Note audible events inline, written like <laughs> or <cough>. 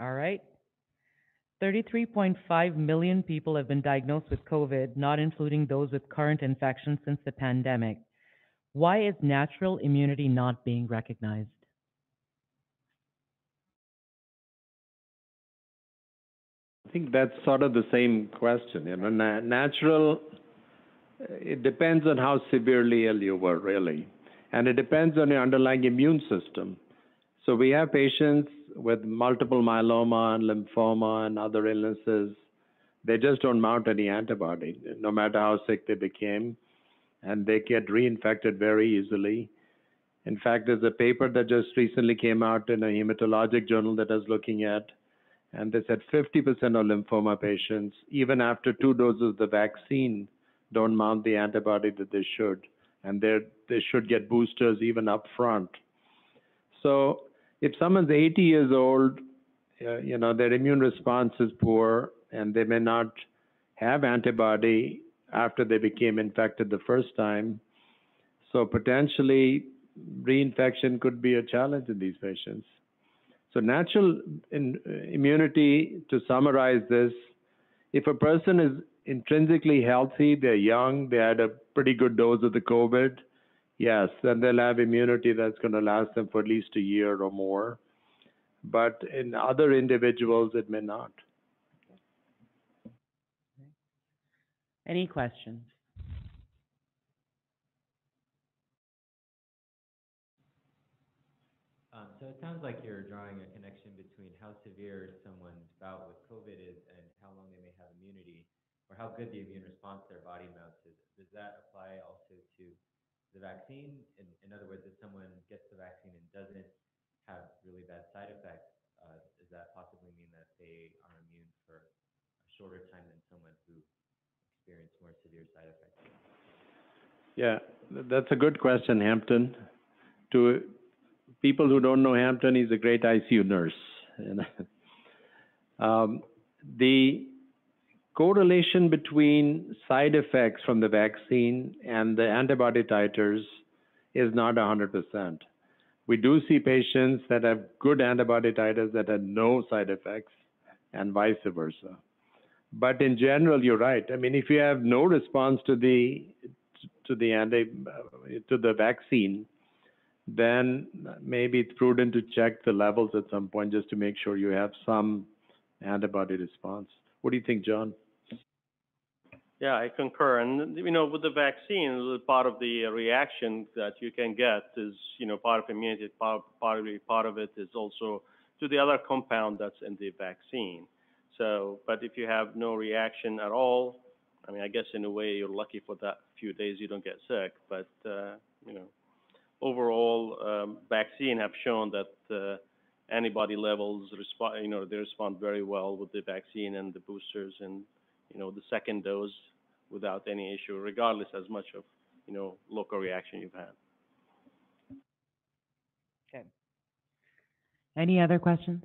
All right. 33.5 million people have been diagnosed with COVID, not including those with current infections since the pandemic. Why is natural immunity not being recognized? I think that's sort of the same question. You know, na- natural, it depends on how severely ill you were, really. And it depends on your underlying immune system. So we have patients with multiple myeloma and lymphoma and other illnesses. They just don't mount any antibody, no matter how sick they became. And they get reinfected very easily. In fact, there's a paper that just recently came out in a hematologic journal that I was looking at and they said 50% of lymphoma patients, even after two doses of the vaccine, don't mount the antibody that they should, and they they should get boosters even up front. So if someone's 80 years old, uh, you know their immune response is poor, and they may not have antibody after they became infected the first time. So potentially reinfection could be a challenge in these patients. So natural in, uh, immunity, to summarize this, if a person is intrinsically healthy, they're young, they had a pretty good dose of the COVID, yes, then they'll have immunity that's going to last them for at least a year or more. But in other individuals, it may not. Any questions? Um, so it sounds like you're drawing a connection between how severe someone's bout with COVID is and how long they may have immunity, or how good the immune response their body mounts is. Does that apply also to the vaccine? In, in other words, if someone gets the vaccine and doesn't have really bad side effects, uh, does that possibly mean that they are immune for a shorter time than someone who experienced more severe side effects? Yeah, that's a good question, Hampton. To people who don't know Hampton, he's a great ICU nurse. <laughs> um, the correlation between side effects from the vaccine and the antibody titers is not 100%. We do see patients that have good antibody titers that have no side effects, and vice versa. But in general, you're right. I mean, if you have no response to the to the anti to the vaccine, then maybe it's prudent to check the levels at some point just to make sure you have some antibody response. What do you think, John? Yeah, I concur. And you know, with the vaccine, part of the reaction that you can get is, you know, part of immunity. Part, part, part of it is also to the other compound that's in the vaccine. So, but if you have no reaction at all, I mean, I guess in a way you're lucky for that few days you don't get sick. But uh, you know, overall, um, vaccine have shown that uh, antibody levels respond, you know, they respond very well with the vaccine and the boosters and, you know, the second dose without any issue, regardless as much of, you know, local reaction you've had. Okay. Any other questions?